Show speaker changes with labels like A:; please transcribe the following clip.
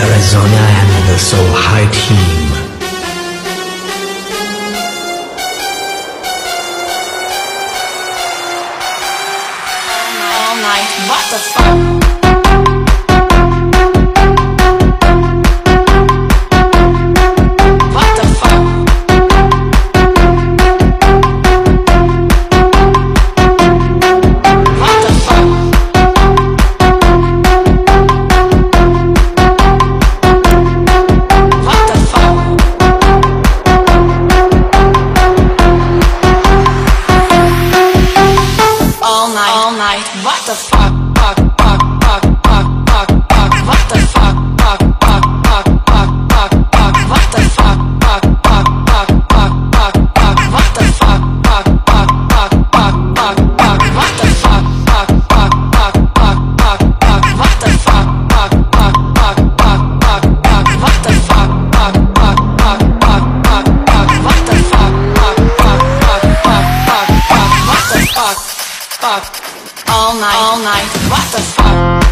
A: Arizona and the Soul High team.
B: All night, what the fuck? What the fuck? fuck? All night, all night, what the fuck?